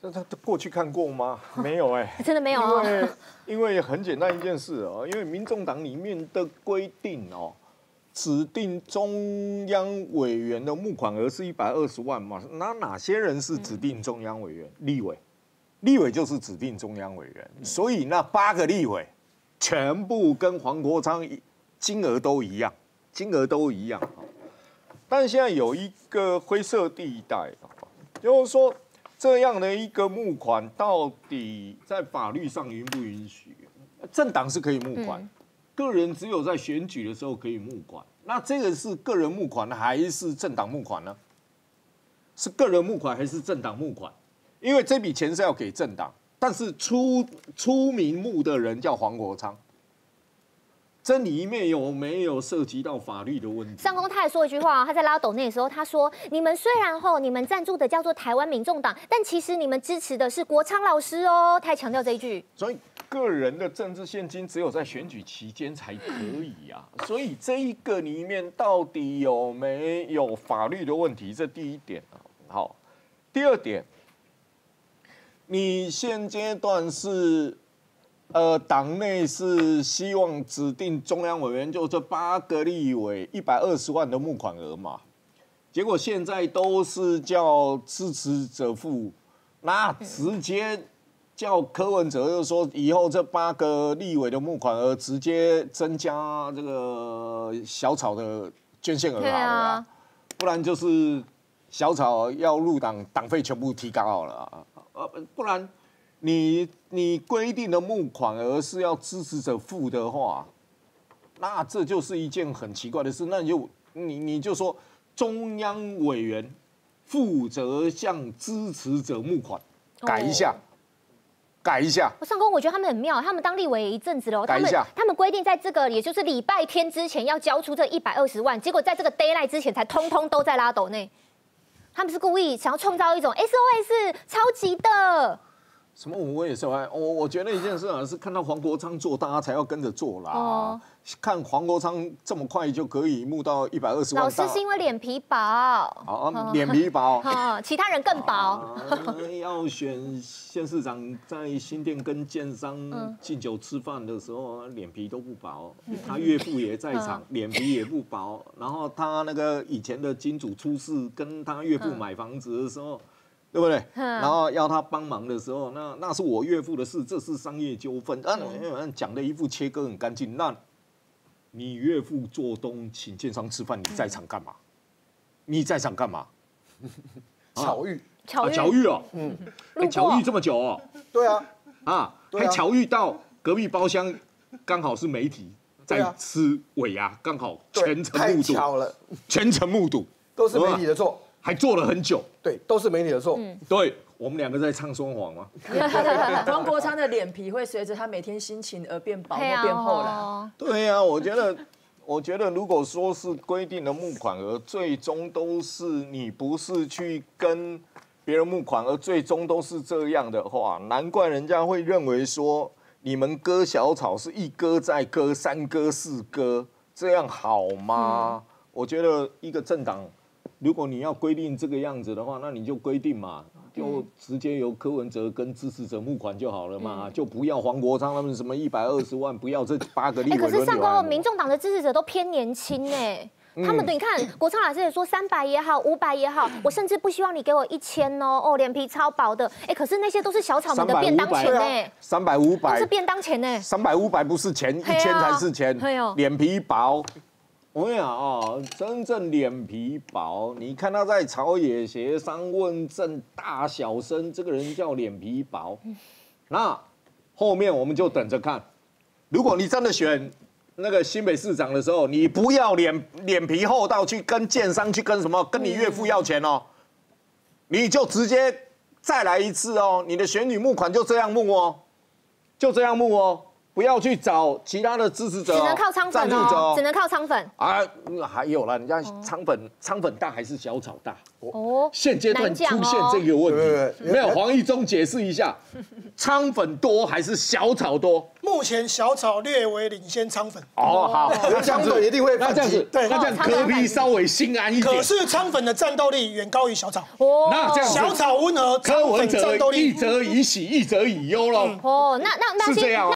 那他过去看过吗？没有哎，真的没有因为因为很简单一件事哦，因为民众党里面的规定哦，指定中央委员的募款额是一百二十万嘛，那哪些人是指定中央委员？立委，立委就是指定中央委员，所以那八个立委全部跟黄国昌金额都一样，金额都一样但现在有一个灰色地带就是说。这样的一个募款，到底在法律上允不允许？政党是可以募款，个人只有在选举的时候可以募款。那这个是个人募款还是政党募款呢？是个人募款还是政党募款？因为这笔钱是要给政党，但是出出名募的人叫黄国昌。这里面有没有涉及到法律的问题？上公他还说一句话，他在拉斗内的时候，他说：“你们虽然吼你们赞助的叫做台湾民众党，但其实你们支持的是国昌老师哦。”他还强调这一句。所以个人的政治现金只有在选举期间才可以啊。所以这一个里面到底有没有法律的问题？这第一点啊。好，第二点，你现阶段是。呃，党内是希望指定中央委员，就这八个立委一百二十万的募款额嘛。结果现在都是叫支持者付，那直接叫柯文哲就说以后这八个立委的募款额直接增加这个小草的捐献额好了，不然就是小草要入党，党费全部提高好了，呃，不然。你你规定的募款额是要支持者付的话，那这就是一件很奇怪的事。那你就你你就说中央委员负责向支持者募款，改一下，改一下。我上公，我觉得他们很妙，他们当立委一阵子了，改一下。他们规定在这个也就是礼拜天之前要交出这一百二十万，结果在这个 d a y l i g h t 之前才通通都在拉斗内。他们是故意想要创造一种 SOS 超级的。什么？我也是，我我觉得一件事啊，是看到黄国昌做，大家才要跟着做啦。哦。看黄国昌这么快就可以募到一百二十万。老师是因为脸皮薄。好，脸皮薄。其他人更薄。要选县市长，在新店跟建商敬酒吃饭的时候，脸皮都不薄。他岳父也在场，脸皮也不薄。然后他那个以前的金主出事，跟他岳父买房子的时候。对不对？然后要他帮忙的时候，那那是我岳父的事，这是商业纠纷。啊，讲的一副切割很干净。那，你岳父做东请建商吃饭，你在场干嘛？你在场干嘛？巧遇，巧巧遇哦，嗯，巧遇这么久哦。对啊，啊，还巧遇到隔壁包厢，刚好是媒体在吃尾牙，刚好全程目睹，全程目睹，都是媒体的错。还做了很久，对，都是媒体的错。嗯对我们两个在唱双簧吗？黄国昌的脸皮会随着他每天心情而变薄或变厚了。对呀，我觉得，我觉得如果说是规定的募款额，最终都是你不是去跟别人募款，而最终都是这样的话，难怪人家会认为说你们割小草是一割再割，三割四割，这样好吗？我觉得一个政党。如果你要规定这个样子的话，那你就规定嘛，就直接由柯文哲跟支持者募款就好了嘛，就不要黄国昌他们什么一百二十万，不要这八个例。可是上过民众党的支持者都偏年轻哎，他们你看国昌老师也说三百也好，五百也好，我甚至不希望你给我一千哦，哦脸皮超薄的，哎，可是那些都是小草民的便当钱呢，三百五百。都是便当钱呢，三百五百不是钱，一千才是钱，脸皮薄。我跟你讲啊，真正脸皮薄，你看他在朝野协商问政大小声，这个人叫脸皮薄。那后面我们就等着看，如果你真的选那个新北市长的时候，你不要脸脸皮厚到去跟建商去跟什么，跟你岳父要钱哦，你就直接再来一次哦，你的选举募款就这样募哦，就这样募哦。不要去找其他的支持者，只能靠仓粉哦，只能靠仓粉啊！还有啦，人家仓粉仓粉大还是小草大？哦，现阶段出现这个问题，没有黄义忠解释一下，仓粉多还是小草多？目前小草略微领先仓粉，哦，好，那这样子一定会那这样子，对那这样柯 P 稍微心安一点可。是仓粉的战斗力远高于小草。哦那这样小草温和，柯文哲战斗力一则以喜，一则以忧喽。哦，那那那是这样哦